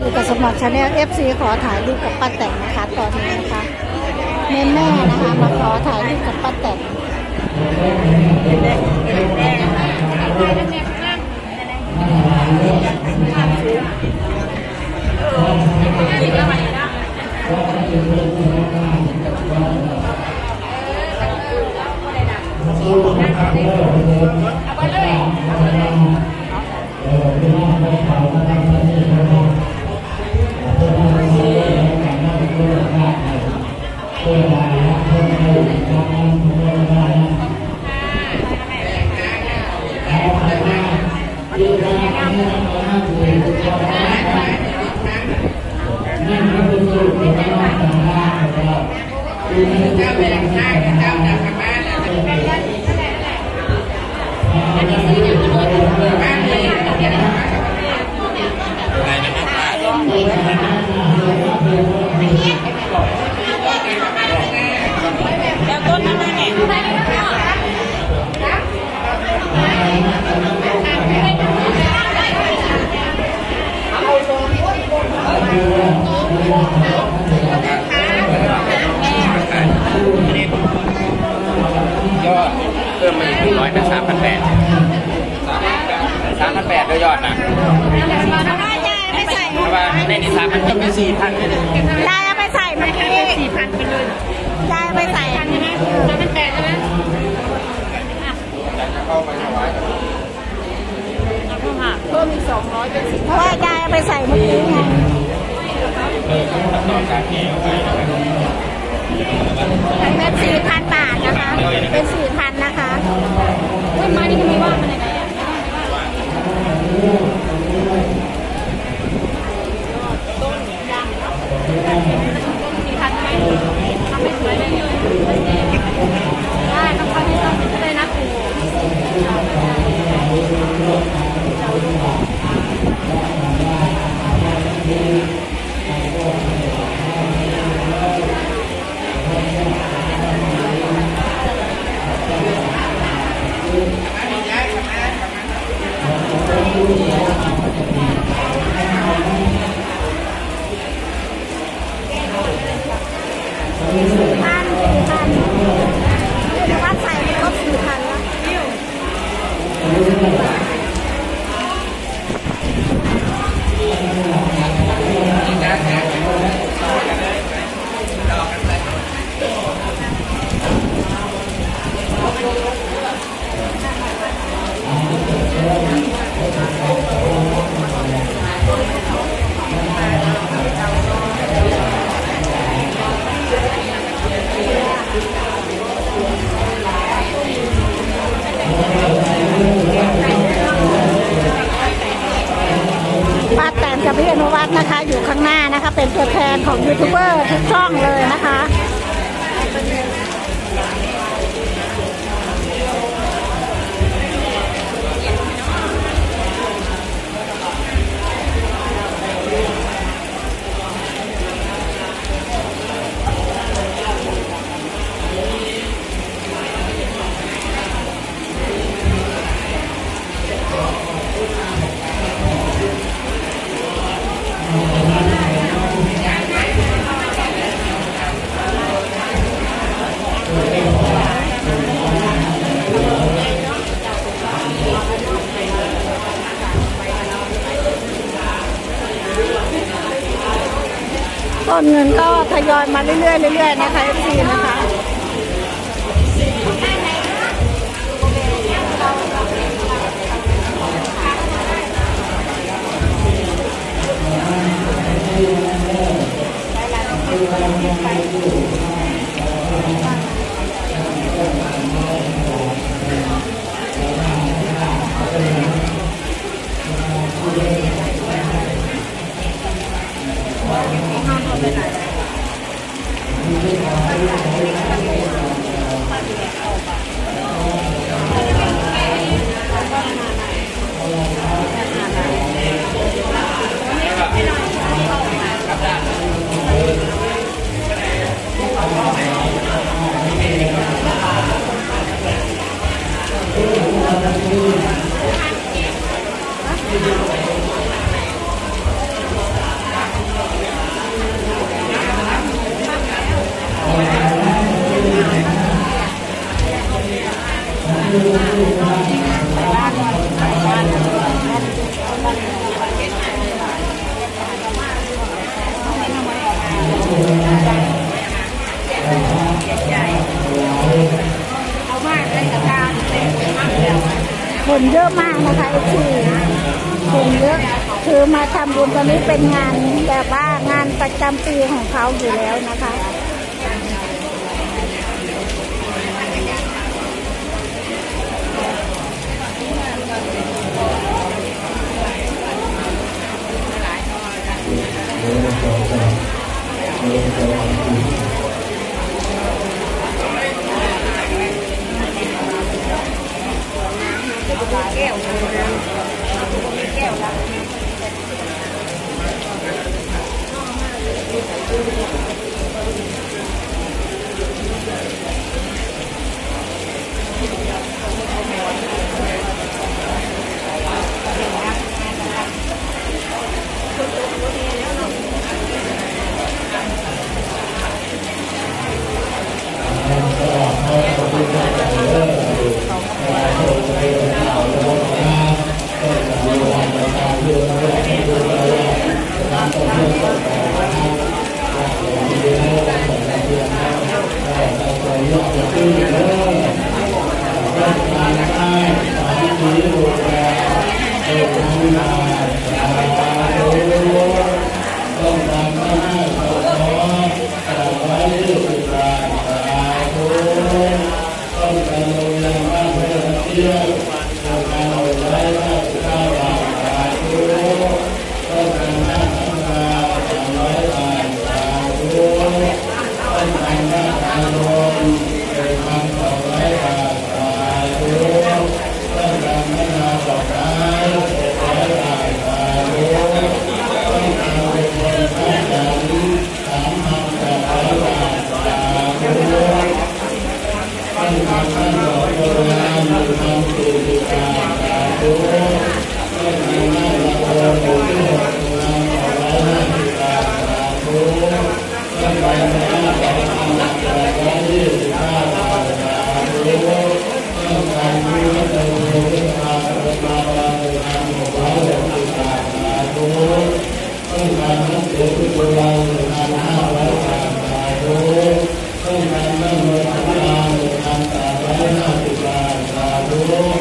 อยู่กับสมองชาแนล FC ขอถ่ายรูปกับป้าแตนนะคะตอนนี้นะคะแม่แม่นะคะมาขอถ่ายรูปกับป้าแตน ย ยายเอาไปใส่ใช่ไหมแล้วมันแปดใช่ไหมเข้าไปถวายเพิ่มอีกสองร้อยเป็นสิเพราะว่ายายเอาไปใส่เมื่อกี้ไงต่อการที่เอาไปเป็นสี่พันบาทนะคะ เป็นสี่พันนะคะเฮ้ยมานี่ก็ไม่ว่ามันยังไง เป็นตัวแทนของยูทูบเบอร์ทุกช่องเลยนะคะ ต้นเงินก็ทยอยมาเรื่อยๆเรื่อยๆนะคะพี่นะคะเคนคนนี้เป็นงานแบบว่างานประจำปีของเขาอยู่แล้วนะคะ ต้ อง ก